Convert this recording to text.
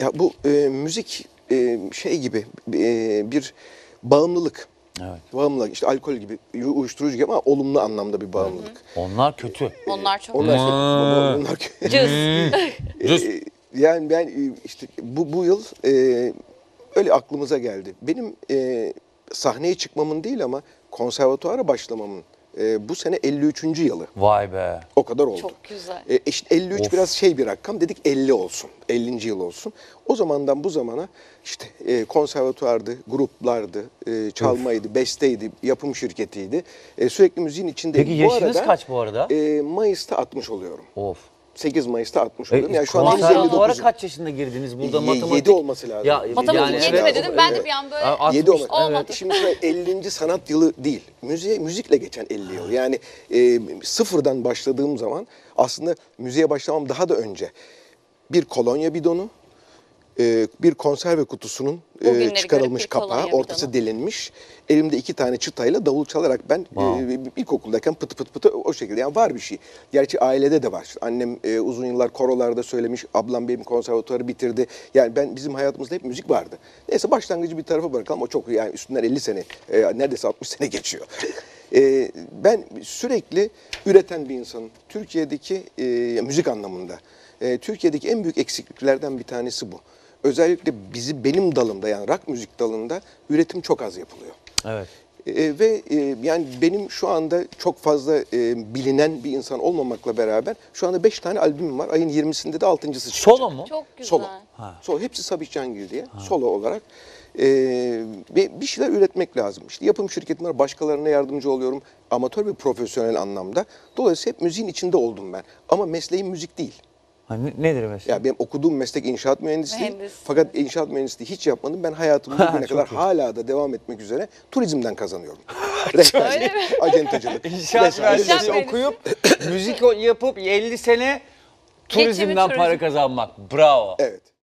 Ya bu e, müzik e, şey gibi e, bir bağımlılık. Evet. Bağımlılık işte alkol gibi, uyuşturucu gibi ama olumlu anlamda bir bağımlılık. Onlar kötü. Onlar çok Onlar, işte, Aa. onlar cız. Cız. E, yani ben e, işte bu bu yıl e, öyle aklımıza geldi. Benim e, sahneye çıkmamın değil ama konservatuara başlamamın e, bu sene 53. yılı. Vay be. O kadar oldu. Çok güzel. E, işte 53 Of. biraz şey bir rakam dedik 50 olsun. 50. yıl olsun. O zamandan bu zamana işte e, konservatuardı, gruplardı, e, çalmaydı, besteydi, yapım şirketiydi. E, sürekli müziğin içindeydim. Peki yaşınız kaç bu arada? E, Mayıs'ta 60 oluyorum. Of. 8 Mayıs'ta 60 E, oluyorum. Yani şu an henüz konservatuara 59'um. kaç yaşında girdiniz? Burada Ye- matematik... yedi olması lazım. Ya, Matematik yani yetmedi evet. dedim. Ben de bir an böyle Aa, 7 60, olmadı. Olmadı. Şimdi şöyle 50. sanat yılı değil. Müziğe, müzikle geçen 50 yıl. Yani e, sıfırdan başladığım zaman aslında müziğe başlamam daha da önce. Bir kolonya bidonu, e, bir konserve kutusunun e, çıkarılmış kapağı, ortası delinmiş. Elimde iki tane çıtayla davul çalarak ben Wow. e, ilkokuldayken pıtı pıtı pıtı o şekilde. Yani var bir şey. Gerçi ailede de var. Annem e, uzun yıllar korolarda söylemiş. Ablam benim konservatuarı bitirdi. Yani ben bizim hayatımızda hep müzik vardı. Neyse başlangıcı bir tarafa bırakalım. O çok yani üstünden 50 sene, e, neredeyse 60 sene geçiyor. E, ben sürekli üreten bir insanım. Türkiye'deki e, müzik anlamında. E, Türkiye'deki en büyük eksikliklerden bir tanesi bu. Özellikle bizi benim dalımda yani rock müzik dalında üretim çok az yapılıyor. Evet. E, ve e, yani benim şu anda çok fazla e, bilinen bir insan olmamakla beraber şu anda 5 tane albümüm var. Ayın 20'sinde de 6.sı çıkacak. Solo mu? çok güzel. Solo. Solo. Hepsi Sabih Cangil diye solo olarak. E, ve bir şeyler üretmek lazım. İşte yapım şirketim var. Başkalarına yardımcı oluyorum. Amatör ve profesyonel anlamda. Dolayısıyla hep müziğin içinde oldum ben. Ama mesleğim müzik değil. Ha, ne- nedir mesela? Ya benim okuduğum meslek inşaat mühendisliği. Mühendis. Fakat inşaat mühendisliği hiç yapmadım. Ben hayatımın bugüne kadar iyi. hala da devam etmek üzere turizmden kazanıyorum. Rehberlik, acentacılık. İnşaat mühendisliği okuyup müzik yapıp 50 sene turizmden Geçimi para turizm. kazanmak. Bravo. Evet.